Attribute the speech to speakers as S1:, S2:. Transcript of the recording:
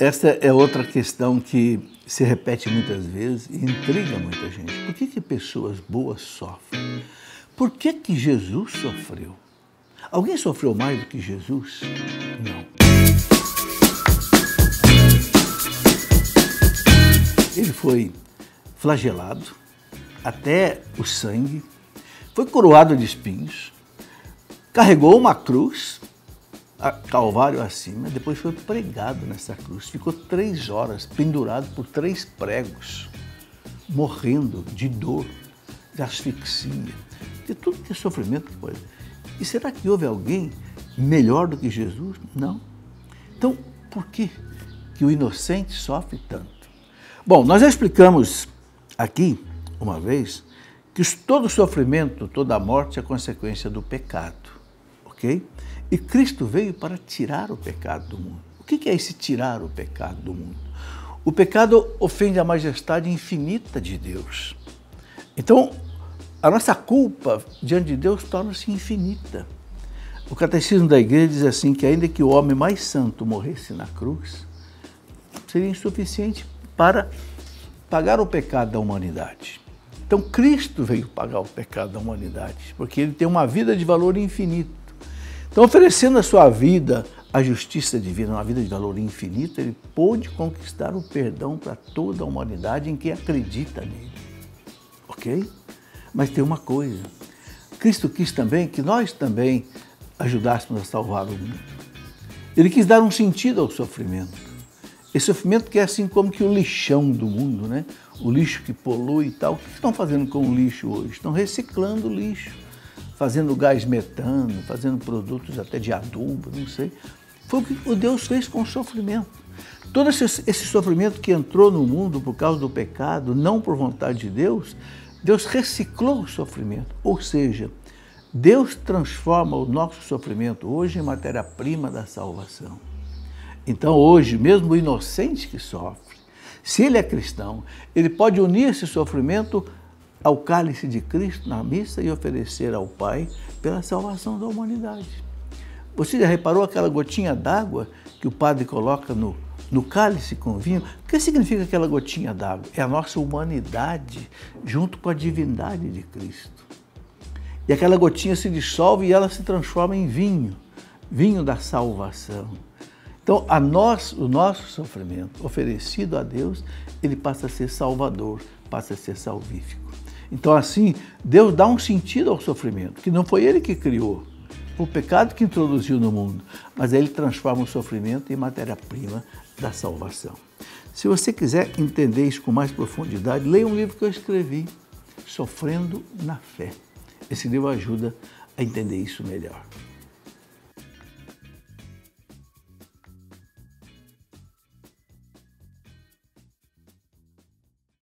S1: Essa é outra questão que se repete muitas vezes e intriga muita gente. Por que, que pessoas boas sofrem? Por que, que Jesus sofreu? Alguém sofreu mais do que Jesus? Não. Ele foi flagelado até o sangue, foi coroado de espinhos, carregou uma cruz Calvário acima, depois foi pregado nessa cruz. Ficou três horas pendurado por três pregos, morrendo de dor, de asfixia, de tudo que é sofrimento depois. E será que houve alguém melhor do que Jesus? Não. Então, por que, que o inocente sofre tanto? Bom, nós já explicamos aqui, uma vez, que todo sofrimento, toda morte é consequência do pecado, ok? E Cristo veio para tirar o pecado do mundo. O que é esse tirar o pecado do mundo? O pecado ofende a majestade infinita de Deus. Então, a nossa culpa diante de Deus torna-se infinita. O catecismo da igreja diz assim que ainda que o homem mais santo morresse na cruz, seria insuficiente para pagar o pecado da humanidade. Então Cristo veio pagar o pecado da humanidade, porque ele tem uma vida de valor infinito. Então, oferecendo a sua vida à justiça divina, uma vida de valor infinito, ele pôde conquistar o perdão para toda a humanidade em quem acredita nele. Ok? Mas tem uma coisa: Cristo quis também que nós também ajudássemos a salvar o mundo. Ele quis dar um sentido ao sofrimento. Esse sofrimento que é assim como que o lixão do mundo, né? O lixo que polui e tal. O que estão fazendo com o lixo hoje? Estão reciclando o lixo fazendo gás metano, fazendo produtos até de adubo, não sei. Foi o que o Deus fez com o sofrimento. Todo esse, esse sofrimento que entrou no mundo por causa do pecado, não por vontade de Deus, Deus reciclou o sofrimento. Ou seja, Deus transforma o nosso sofrimento hoje em matéria-prima da salvação. Então, hoje, mesmo o inocente que sofre, se ele é cristão, ele pode unir esse sofrimento ao cálice de Cristo na missa e oferecer ao Pai pela salvação da humanidade. Você já reparou aquela gotinha d'água que o padre coloca no, no cálice com vinho? O que significa aquela gotinha d'água? É a nossa humanidade junto com a divindade de Cristo. E aquela gotinha se dissolve e ela se transforma em vinho, vinho da salvação. Então, a nós, o nosso sofrimento oferecido a Deus, ele passa a ser salvador, passa a ser salvífico. Então, assim, Deus dá um sentido ao sofrimento, que não foi Ele que criou, foi o pecado que introduziu no mundo, mas Ele transforma o sofrimento em matéria-prima da salvação. Se você quiser entender isso com mais profundidade, leia um livro que eu escrevi, Sofrendo na Fé. Esse livro ajuda a entender isso melhor.